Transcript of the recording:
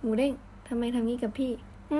หมูเด้งทำไมทำงี้กับพี่หึ